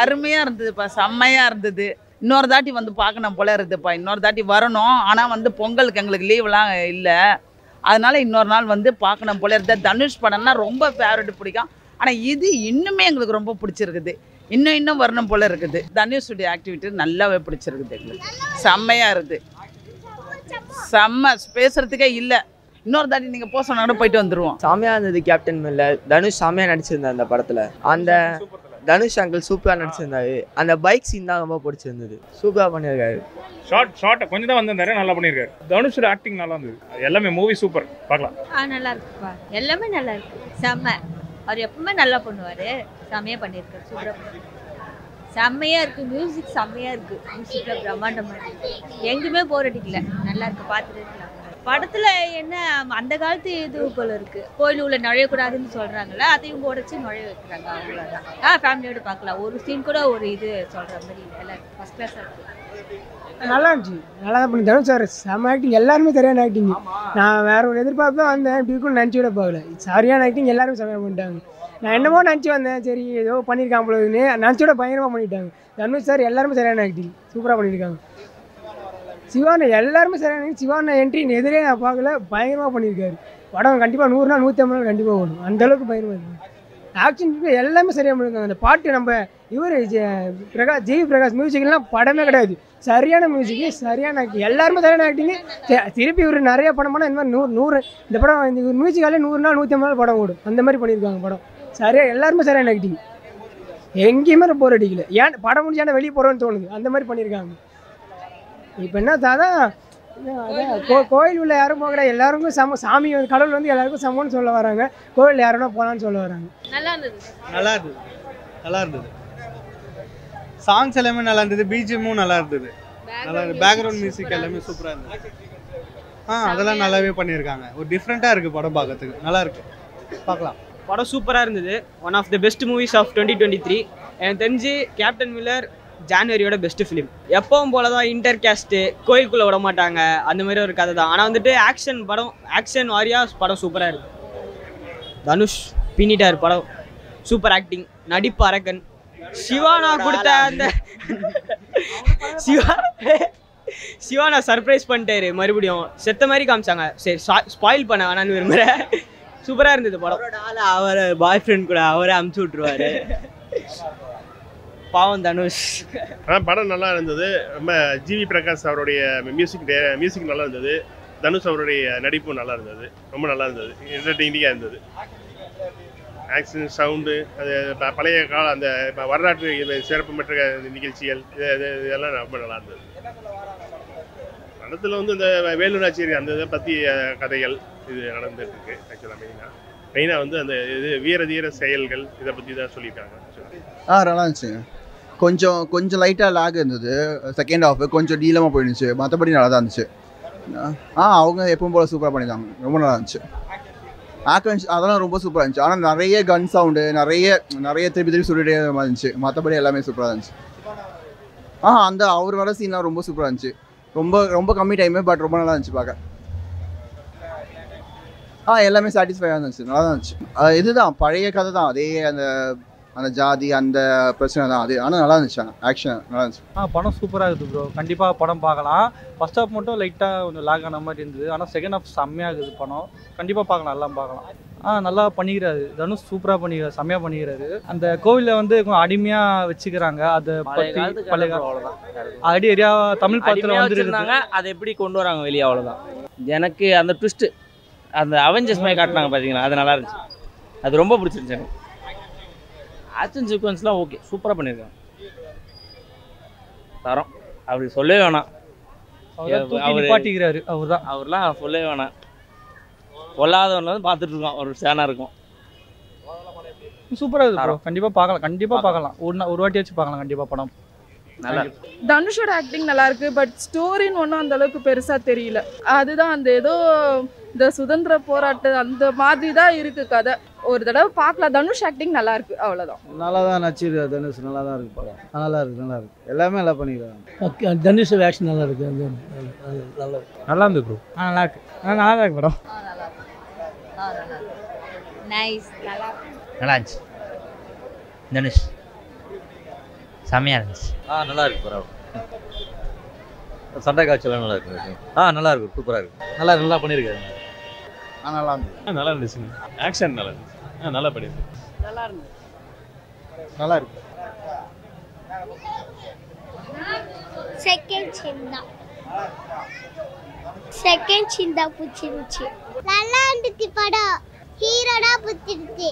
அருமையாக இருந்ததுப்பா செம்மையாக இருந்தது. இன்னொரு தாட்டி வந்து பார்க்கணும் போல இருக்குதுப்பா. இன்னொரு தாட்டி வரணும். ஆனால் வந்து பொங்கலுக்கு எங்களுக்கு லீவ்லாம் இல்லை. அதனால இன்னொரு நாள் வந்து பார்க்கணும் போல இருந்தது தனுஷ் படம்னா ரொம்ப ஃபேவரட் பிடிக்கும். ஆனால் இது இன்னுமே எங்களுக்கு ரொம்ப பிடிச்சிருக்குது. இன்னும் இன்னும் வரணும் போல இருக்குது. தனுஷுடைய ஆக்டிவிட்டி நல்லாவே பிடிச்சிருக்குது எங்களுக்கு. செம்மையாக இருக்குது. செம்ம பேசுறதுக்கே இல்லை. இன்னொரு தாட்டி நீங்கள் போக சொன்னா கூட போயிட்டு வந்துடுவோம் சாமியாக இருந்தது கேப்டன் இல்லை தனுஷ் சாமியா நடிச்சிருந்தேன் அந்த படத்தில். அந்த தனுஷ் அங்கிள் சூப்பராக நடிச்சிருந்தாரு. அந்த பைக் சீன் தான் ரொம்ப பிடிச்சிருந்தது. சூப்பராக பண்ணியிருக்காரு ஷார்ட் ஷார்ட் கொஞ்சம் தான் வந்திருந்தாரு நல்லா பண்ணியிருக்காரு தனுஷோட ஆக்டிங் நல்லா இருந்தது. எல்லாமே மூவி சூப்பர் பார்க்கலாம். ஆ நல்லா இருக்குப்பா. எல்லாமே நல்லா இருக்கு. செம்ம. அவர் எப்பவுமே நல்லா பண்ணுவார். செம்மையாக பண்ணியிருக்காரு சூப்பராக செம்மையாக இருக்குது மியூசிக் செம்மையாக இருக்குது மியூசிக்கில் பிரம்மாண்டமாக இருக்கு. எங்கேயுமே போர் அடிக்கல நல்லா இருக்கு. பார்த்துட்டு இருக்கலாம். படத்தில் என்ன அந்த காலத்து இது போல இருக்கு. கோயில் உள்ள நுழையக்கூடாதுன்னு சொல்கிறாங்கல்ல அதையும் உடச்சி நுழைய வைக்கிறாங்க அவ்வளோதான் ஆ ஃபேமிலியோடு பார்க்கலாம். ஒரு சீன் கூட ஒரு இது சொல்கிற மாதிரி கிளாஸாக இருக்குது நல்லா இருந்துச்சு. நல்லா தான் பண்ணி தனுஷ் சார். செம்ம ஆக்டிங் எல்லாருமே சரியான ஆக்டிங் நான் வேற ஒரு எதிர்பார்ப்பு தான் வந்தேன். இப்படி இருக்கும்னு நினச்சி விட பார்க்கல சரியான ஆக்டிங் எல்லாரும் செம்மையாக பண்ணிட்டாங்க. நான் என்னமோ நினச்சி வந்தேன். சரி ஏதோ பண்ணியிருக்கான் போலன்னு நினச்சி விட பயங்கரமாக பண்ணிட்டாங்க. தனுஷ் சார் எல்லாருமே சரியான ஆக்டிங் சூப்பராக பண்ணியிருக்காங்க. சிவானை எல்லாருமே சரியான சிவானை என்ட்ரின் எதிரே நான் பார்க்கல பயங்கரமாக பண்ணியிருக்காரு. படம் கண்டிப்பாக நூறு நாள் நூற்றி ஐம்பது நாள் கண்டிப்பாக ஓடும். அந்த அளவுக்கு பயங்கரமாக இருக்குது ஆக்ஷன் எல்லாமே சரியாக பண்ணியிருக்காங்க. அந்த பாட்டு நம்ம இவர் பிரகாஷ் ஜெய் பிரகாஷ் மியூசிக்லாம் படமே கிடையாது. சரியான மியூசிக்கு சரியான ஆக்டிங் எல்லாருமே சரியான ஆக்டிங்கு திருப்பி இவர் நிறைய படம் பண்ணால் இந்த மாதிரி நூறு நூறு இந்த படம் இந்த மியூசிக்காலே நூறு நாள் நூற்றி ஐம்பது நாள் படம் ஓடும். அந்த மாதிரி பண்ணியிருக்காங்க படம். சரியாக எல்லாருமே சரியான ஆக்டிங் எங்கேயுமே போர் அடிக்கல. ஏன் படம் முடிஞ்சாண்டா வெளியே போகிறோன்னு தோணுது. அந்த மாதிரி பண்ணியிருக்காங்க. இப்போ என்ன அதான் கோ- கோயில் உள்ள யாரும் போகிற எல்லாருக்கும் சம சாமி வந்து கடவுள் வந்து எல்லாருக்கும் சமம்னு சொல்ல வராங்க. கோயில் யாருன்னா போகலான்னு சொல்ல வராங்க. நல்லா இருந்தது. நல்லா இருந்தது. நல்லா இருந்தது. சாங்ஸ் எல்லாமே நல்லா இருந்தது. பிஜிஎம்மும் நல்லா இருந்தது. நல்லா இருந்தது. பேக்ரவுண்ட் மியூசிக் எல்லாமே சூப்பராக இருந்தது. ஆ அதெல்லாம் நல்லாவே பண்ணியிருக்காங்க. ஒரு டிஃப்ரெண்ட்டாக இருக்குது படம் பார்க்கறதுக்கு. நல்லா இருக்கு. பார்க்கலாம். படம் சூப்பராக இருந்தது. One of the best movies of twenty twenty three எனக்கு தெரிஞ்சு கேப்டன் மில்லர் ஜான்வரியோட பெஸ்ட் ஃபிலிம் எப்பவும் போல தான் இன்டர் கேஸ்ட்டு கோயிலுக்குள்ளே விட மாட்டாங்க. அந்த மாதிரி ஒரு கதை தான் ஆனால் வந்துட்டு ஆக்ஷன் படம் ஆக்ஷன் வாரியா படம் சூப்பராக இருக்கு. தனுஷ் பின்னிட்டார் படம். சூப்பர் ஆக்டிங் நடிப்பு அரக்கன். சிவானா கொடுத்த அந்த சிவா சிவானா சர்ப்ரைஸ் பண்ணிட்டாரு. மறுபடியும் செத்த மாதிரி காமிச்சாங்க. சரி ஸ்பாயில் பண்ண வேணான்னு விரும்புகிறேன் சூப்பராக இருந்தது படம். அவரை பாய் ஃப்ரெண்ட் கூட அவரே அமுச்சு விட்ருவாரு பாவம் தனுஷ். ஆனால் படம் நல்லா இருந்தது. ரொம்ப ஜிவி பிரகாஷ் அவருடைய மியூசிக் மியூசிக் நல்லா இருந்தது. தனுஷ் அவருடைய நடிப்பும் நல்லா இருந்தது. ரொம்ப நல்லா இருந்தது. என்டர்டெய்னிங்காக இருந்தது. ஆக்ஷன் சவுண்டு அது பழைய கால அந்த வரலாற்று இது சிறப்பு பெற்ற நிகழ்ச்சிகள் இது இது- இதெல்லாம் ரொம்ப நல்லா இருந்தது. படத்தில் வந்து இந்த வேலுநாச்சேரி அந்த இதை பற்றி கதைகள் இது நடந்துட்டு இருக்கு ஆக்சுவலாக மெயினாக மெயினாக வந்து அந்த இது வீர தீர செயல்கள் இதை பற்றி தான் சொல்லியிருக்காங்க. ஆ நல்லா இருந்துச்சுங்க. கொஞ்சம் கொஞ்சம் லைட்டாக லேக் இருந்தது. செகண்ட் ஹாஃப் கொஞ்சம் நீளமாக போயிருந்துச்சு மற்றபடி நல்லா தான் இருந்துச்சு. ஆ அவங்க எப்பவும் போல் சூப்பராக பண்ணியிருந்தாங்க. ரொம்ப நல்லா இருந்துச்சு. ஆக்கன்ஸ் அதெல்லாம் ரொம்ப சூப்பராக இருந்துச்சு. ஆனால் நிறைய கன் சவுண்டு நிறைய நிறைய திருப்பி திருப்பி சொல்லிட்டே மாதிரி இருந்துச்சு. மற்றபடி எல்லாமே சூப்பராக இருந்துச்சு. ஆ அந்த அவர் வர சீன்லாம் ரொம்ப சூப்பராக இருந்துச்சு. ரொம்ப ரொம்ப கம்மி டைமு பட் ரொம்ப நல்லா இருந்துச்சு பார்க்க. ஆ எல்லாமே சாட்டிஸ்ஃபையாக இருந்துச்சு. நல்லா தான் இருந்துச்சு. இதுதான் பழைய கதை தான். அதே அந்த அந்த ஜாதி அந்த பிரச்சனை தான். அது ஆனால் நல்லா இருந்துச்சு. ஆக்ஷன் நல்லா இருந்துச்சு. ஆ படம் சூப்பராக இருக்குது ப்ரோ கண்டிப்பாக படம் பார்க்கலாம். ஃபர்ஸ்ட் ஹாஃப் மட்டும் லைட்டாக கொஞ்சம் லாக் ஆன மாதிரி இருந்தது. ஆனால் செகண்ட் ஹாஃப் செம்மையாக இருக்குது படம். கண்டிப்பாக பார்க்கலாம் எல்லாம் பார்க்கலாம். ஆ நல்லா பண்ணிக்கிறாரு. தனுஷ் சூப்பராக பண்ணிக்கிறாரு செம்மையாக பண்ணிக்கிறாரு. அந்த கோவிலில் வந்து கொஞ்சம் அடிமையாக வச்சுக்கிறாங்க. அதை பற்றி பழைய அவ்வளோதான் அடி ஏரியா தமிழ் படத்தில் அடிமையா வந்து வச்சிருந்தாங்க. அதை எப்படி கொண்டு வராங்க வெளியே? அவ்வளோதான் எனக்கு அந்த ட்விஸ்ட் அந்த அவெஞ்சர்ஸ் மாதிரி காட்டினாங்க பார்த்தீங்களா அது நல்லா இருந்துச்சு. அது ரொம்ப பிடிச்சிருந்துச்சு எனக்கு. ஆக்ஷன் சீக்வன்ஸ்லாம் ஓகே சூப்பராக பண்ணியிருக்காங்க தரோம். அப்படி சொல்லவே வேணாம். அவர் தூக்கி அவரு- தான் அவர்லாம் சொல்லவே வேணாம். பொல்லாதவன்ல வந்து பார்த்துட்டு இருக்கோம். ஒரு சேனா இருக்கும். சூப்பராக இருக்குது ப்ரோ கண்டிப்பாக பார்க்கலாம். கண்டிப்பாக பார்க்கலாம். ஒரு ஒரு வாட்டி வச்சு பார்க்கலாம் கண்டிப்பாக படம். நல்லா தனுஷோட ஆக்டிங் நல்லா இருக்கு பட் ஸ்டோரின்னு ஒன்றும் அந்த அளவுக்கு பெருசா தெரியல. அதுதான் அந்த ஏதோ இந்த சுதந்திர போராட்டம் அந்த மாதிரி தான் இருக்கு கதை. ஒரு தடவை பார்க்கலாம். தனுஷ் ஆக்டிங் நல்லா இருக்கு அவ்வளவுதான். நல்லா தான் நடிச்சிருக்காரு தனுஷ். நல்லா தான் இருக்கு படம். நல்லா இருக்கு நல்லா இருக்கு. எல்லாமே நல்லா பண்ணிக்கிறாங்க. தனுஷ் ஆக்ஷன் நல்லா இருக்கு. நல்லா நல்லா இருந்தது ப்ரோ ஆ நல்லா இருக்கு. ஆ நல்லா தான் இருக்கு படம். நைஸ் நல்லா நல்லா இருந்துச்சு. தனுஷ். செம்மையாக இருந்துச்சு. ஆ நல்லா இருக்கு பரவாயில்ல. சண்டை காட்சியெல்லாம் நல்லா இருக்கு. ஆ நல்லா இருக்கு சூப்பராக இருக்கு. நல்லா நல்லா பண்ணியிருக்காரு ஆ நல்லா இருந்துச்சு. நல்லா இருந்துச்சுங்க ஆக்ஷன் நல்லா இருந்துச்சு. ஆ நல்லா பண்ணியிருக்கு நல்லா இருந்தது நல்லா இருக்கு. செகண்ட் சிந்தா. செகண்ட் சிந்தா பிடிச்சிருந்துச்சு. நல்லா இருந்துச்சு படம். ஹீரோடா பிடிச்சிருச்சு